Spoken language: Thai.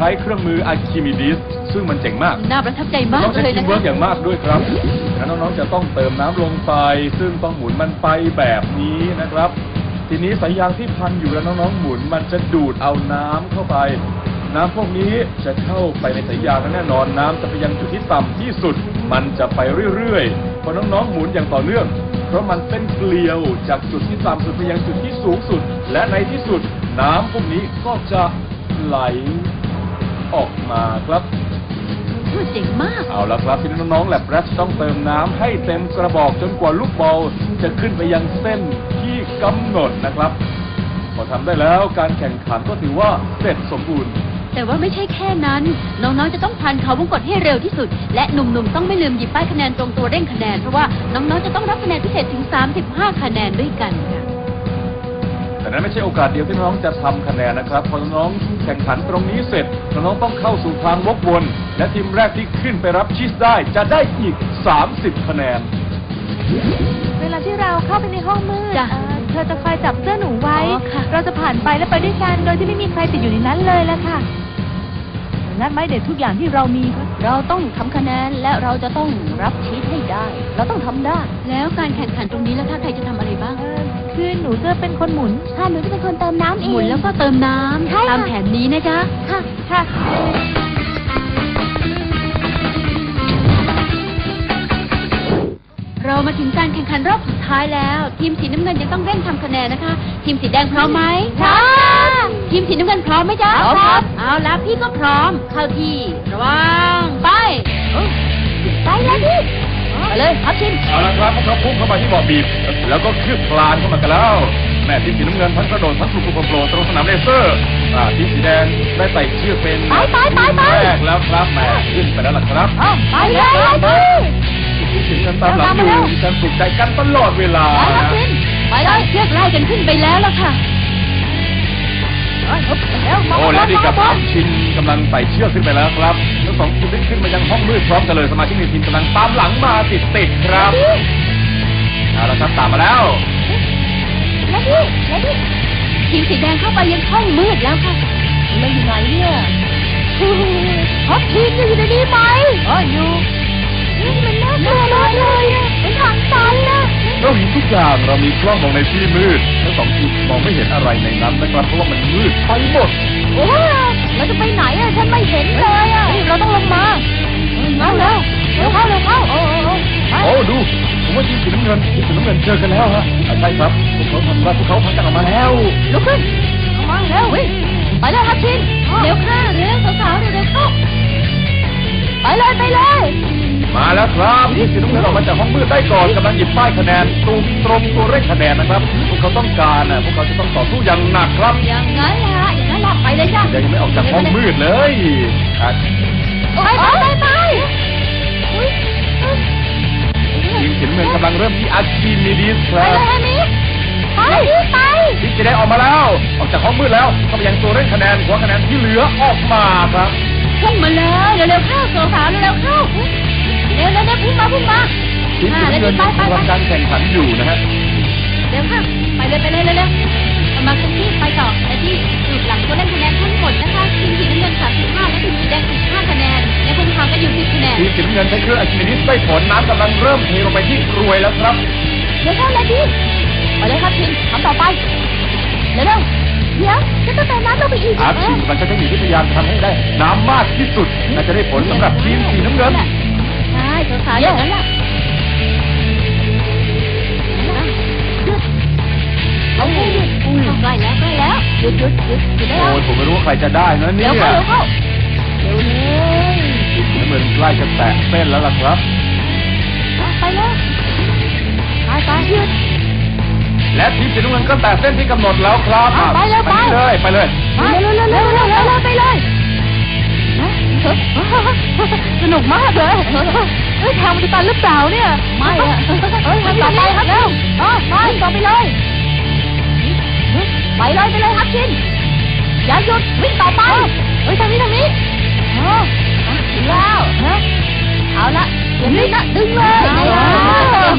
ช้เครื่องมืออะคิมิดิสซึ่งมันเจ๋งมากน่าประทับใจมากน้องใช้เลยทีนะมเวิร์กคะอย่างมากด้วยครับและน้องๆจะต้องเติมน้ำลงไป ซึ่งต้องหมุนมันไปแบบนี้นะครับ ทีนี้สายยางที่พันอยู่แล้วน้องๆหมุน มันจะดูดเอาน้ำเข้าไป น้ำพวกนี้จะเข้าไปในสายยางและแน่นอนน้ำจะไปยังจุดที่ต่ำที่สุด มันจะไปเรื่อยๆพอน้องๆหมุนอย่างต่อเนื่อง เพราะมันเป็นเกลียวจากจุดที่ต่ำสุดไปยังจุดที่สูงสุด และในที่สุด น้ำพวกนี้ก็จะไหล ออกมาครับพูดเจ๋งมาก เอาละครับพี่น้องๆแลบแรปต้องเติมน้ำให้เต็มกระบอกจนกว่าลูกบอลจะขึ้นไปยังเส้นที่กำหนดนะครับ พอทำได้แล้วการแข่งขันก็ถือว่าเสร็จสมบูรณ์ แต่ว่าไม่ใช่แค่นั้น น้องๆจะต้องพันเขาวงกดให้เร็วที่สุด และหนุ่มๆต้องไม่ลืมหยิบป้ายคะแนนตรงตัวเร่งคะแนน เพราะว่าน้องๆจะต้องรับคะแนนพิเศษถึง 35 คะแนนด้วยกันค่ะ แต่นั้นไม่ใช่โอกาสเดียวที่น้องจะทำคะแนนนะครับพอน้องๆแข่งขันตรงนี้เสร็จน้องๆต้องเข้าสู่ทางวกวน และทีมแรกที่ขึ้นไปรับชีสได้จะได้อีก 30 คะแนน เวลาที่เราเข้าไปในห้องมืดจ้ะ เอ่อเธอจะคอยจับเสื้อหนูไว้ อ๋อค่ะ เราจะผ่านไปและไปด้วยกันโดยที่ไม่มีใครติดอยู่ในนั้นเลยละค่ะ นั่นไม้เด็ดทุกอย่างที่เรามีครับเราต้องทำคะแนนและเราจะต้องรับชีสให้ได้ เราต้องทำได้ แล้วการแข่งขันตรงนี้แล้วถ้าใครจะทำอะไรบ้าง เอ่อ คือหนูจะเป็นคนหมุนถ้าหนูจะเป็นคนเติมน้ำเอง หมุนแล้วก็เติมน้ำใช่ค่ะ ตามแผนนี้นะจ๊ะ ค่ะ ค่ะเรามาถึงการแข่งขันรอบสุดท้ายแล้ว ทีมสีน้ำเงินยังต้องเร่งทำคะแนนนะคะ ทีมสีแดงพร้อมไหมพร้อมทีมสีน้ำเงินพร้อมไหมจ๊ะพร้อมครับ เอาละพี่ก็พร้อมเข้าที่ระวังไปไปแล้วพี่ ไปเลยครับทีม เอาละครับพวกเขาพุ่งเข้ามาที่บ่อบีบ แล้วก็คืบคลานเข้ามากันแล้ว แม่ทีมสีน้ำเงินทั้งกระโดดทั้งปลุกปลุกโปรตรงสนามเลเซอร์อ่าทีมสีแดงได้ไต่เชือกเป็นไปไปไปไปทีมแรกแล้วครับแม่ขึ้นไปแล้วล่ะครับไปเลยพี่ทีมสีน้ำเงินตามหลังอยู่มีการปลุกใจกันตลอดเวลา ไปแล้วทีมไปเลยเชือกไล่กันขึ้นไปแล้วล่ะค่ะโอ้และนี่กับอัพชินกำลังไต่เชือกขึ้นไปแล้วครับทั้งสองทีมได้ขึ้นมายังห้องมืดพร้อมกันเลยสมาชิกในทีมกำลังตามหลังมาติดติดๆครับ เอาละครับตามมาแล้ว แล้วพี่แล้วพี่ทีมสีแดงเข้าไปยังห้องมืดแล้วค่ะแล้วอยู่ไหนเนี่ยฮอตทีมอยู่ในนี้ไหมอ๋ออยู่มันน่ากลัวมากเลยอะเป็นทางตันนะเราเห็นทุกอย่างเรามีกล้องมองในที่มืดทั้งสองทีมมองไม่เห็นอะไรในนั้นนะครับเพราะว่ามันมืดไปหมดโอ้เราจะไปไหนอะฉันไม่เห็นเลยอะเราต้องลงมาเอาเร็วเร็วเข้าเร็วเข้า โอ้โอ้โอ้ดูผมว่าทีมสีน้ำเงินทีมสีน้ำเงินเจอกันแล้วฮะอะใช่ครับพวกเขาทำว่าพวกเขาพักกันออกมาแล้วลุกขึ้นเอามาเร็ววิ่งไปเลยครับทีมเร็วค่ะเร็วสาวๆเร็วๆเข้าไปเลยไปเลยมาแล้วครับทีมสีน้ำเงินออกมาจากห้องมืดได้ก่อนกำลังหยิบป้ายคะแนนตรงตรงตัวเลขคะแนนนะครับพวกเขาต้องการนะพวกเขาจะต้องต่อสู้อย่างหนักครับอย่างนั้นละอย่างนั้นละไปเลยจ้ะยังไม่ออกจากห้องมืดเลยอะไปไปไปไปทีมสีน้ำเงินกำลังเริ่มที่อาคิมิดิสคไปรับเลยฮามิไปไปทีมสีแดงออกมาแล้ว ออกจากห้องมืดแล้วเข้าไปยังตัวเลขคะแนนหัวคะแนนที่เหลือออกมาครับ พุ่งมาเลยเร็วๆเข้าสาวๆเร็วๆเข้าเร็วๆเร็วๆพุ่งมาพุ่งมาทีมอ่าสีเร็วน้ำเงินๆไปไปไปกำลังการแข่งขันอยู่นะฮะเร็วค่ะไปเลยไปเลยเร็วๆกำลังเต็มที่ไปต่อไปที่จุดหลังตัวเล่นคะแนนทั้งหมดนะคะทีมสีน้ำเงิ 10คะแนนทีมสีน้ำเงินใช้เครื่องอาคิมิดิสได้ผลน้ำกำลังเริ่มเทลงไปที่กรวยแล้วครับเร็วเข้าเลยพี่ไปเลยครับทีมทำต่อไปเร็วๆเดี๋ยวจะต้องเติมน้ำลงไปอีกอาคิมมันจะเทคนิคที่พยายามทำให้ได้น้ำมากที่สุดน่าจะได้ผลสำหรับทีมสีน้ำเงินใช่สาวๆอย่างนั้นแหละเอาหยุดใกล้แล้วใกล้แล้วหยุดหยุดหยุดหยุดได้โอ้แล้วยผมไม่รู้ว่าใครจะได้นะเนี่เร็ยวเข้าเร็วเข้าเร็วเลย ทีมสีน้ำเงินใกล้จะแตะเส้นแล้วล่ะครับ ไปเลยไปไปหยุดและทีมสีน้ำเงินก็แตะเส้นที่กำหนดแล้วครับอะไปเลยไปเลยไปเลยไปเร็วเร็วเร็วเร็วเร็วเร็วไปเลยสนุกมากเลยเฮ้ยทางมันจะตันหรือเปล่าเนี่ย ไม่อะเฮ้ยทางต่อไปครับเร็วอ๋อไปต่อไปเลย ไปเลยไปเลยครับชินอย่าหยุดวิ่งต่อไปเฮ้ยทางนี้ทางนี้อ๋อถึง แล้วฮะเอาละอย่างนี้นะดึงเลย